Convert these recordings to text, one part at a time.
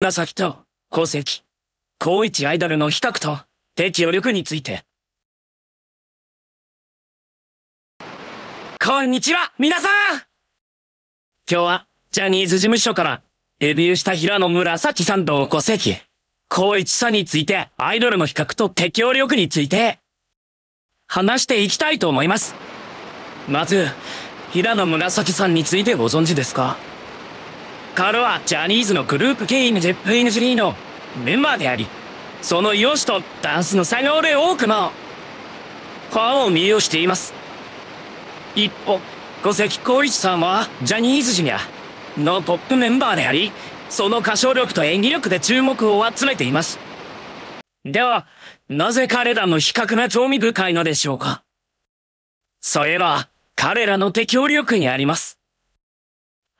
紫と宝石、高一アイドルの比較と適応力について。こんにちは、皆さん今日は、ジャニーズ事務所から、デビューした平野紫さんと宝石、高一さんについて、アイドルの比較と適応力について、話していきたいと思います。まず、平野紫さんについてご存知ですか？彼はジャニーズのグループ KMJP3 のメンバーであり、その容姿とダンスの作業で多くのファンを魅了しています。一方、小関光一さんはジャニーズジュニアのトップメンバーであり、その歌唱力と演技力で注目を集めています。では、なぜ彼らの比較が興味深いのでしょうかそれは、彼らの適応力にあります。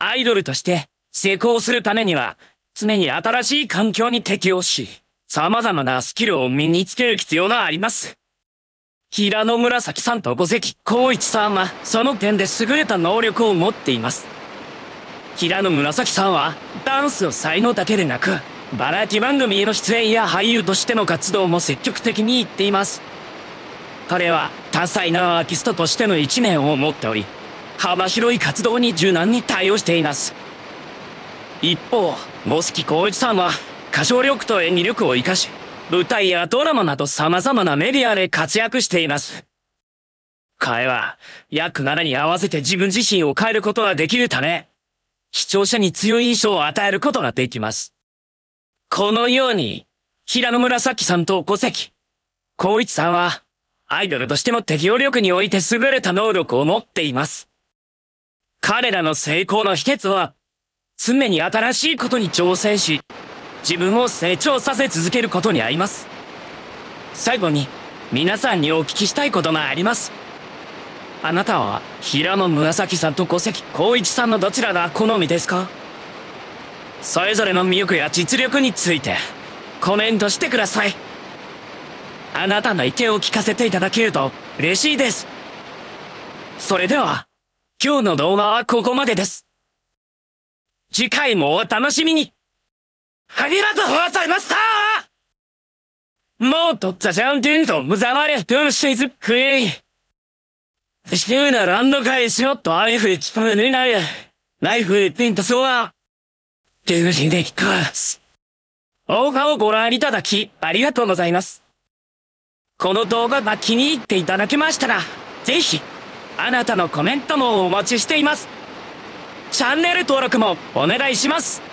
アイドルとして成功するためには、常に新しい環境に適応し、様々なスキルを身につける必要があります。平野紫さんと五関光一さんは、その点で優れた能力を持っています。平野紫さんは、ダンスの才能だけでなく、バラエティ番組への出演や俳優としての活動も積極的に言っています。彼は多彩なアーティストとしての一面を持っており、幅広い活動に柔軟に対応しています。一方、モスキ光一さんは、歌唱力と演技力を活かし、舞台やドラマなど様々なメディアで活躍しています。彼は、役柄に合わせて自分自身を変えることができるため、視聴者に強い印象を与えることができます。このように、平野紫さんと小関、光一さんは、アイドルとしての適応力において優れた能力を持っています。彼らの成功の秘訣は、常に新しいことに挑戦し、自分を成長させ続けることにあります。最後に、皆さんにお聞きしたいことがあります。あなたは、平野紫さんと小関光一さんのどちらが好みですか？それぞれの魅力や実力について、コメントしてください。あなたの意見を聞かせていただけると嬉しいです。それでは、今日の動画はここまでです。次回もお楽しみに。ありがとうございましたもっとザジャンティンと無ざまれどうしていずくえシューナランド会しよっとアイフチパネナイナイフピントソワドゥーリディカス動画をご覧いただきありがとうございます。この動画が気に入っていただけましたら、ぜひ、あなたのコメントもお待ちしています。チャンネル登録もお願いします。